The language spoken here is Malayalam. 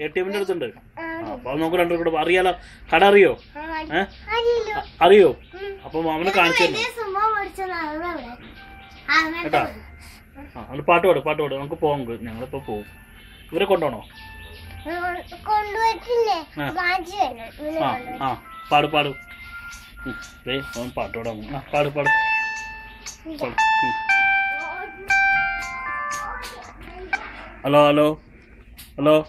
എ ടി എമ്മിന്റെ അടുത്തുണ്ട്. അപ്പൊ നമുക്ക് രണ്ടു കൂടെ അറിയാലോ. കട അറിയോ? അറിയോ? അപ്പൊ മാമനെ കാണിച്ചു കേട്ടാ? ആ അത് പാട്ട് പാട് പാട്ട് പാട്. നമുക്ക് പോകാം ഞങ്ങളിപ്പോ പോകും ഇവരെ കൊണ്ടുപോണോ ആ. പാട് പാട്. പാട്ടോടാ പാട് പാട്. പാട്. hello hello? Hello?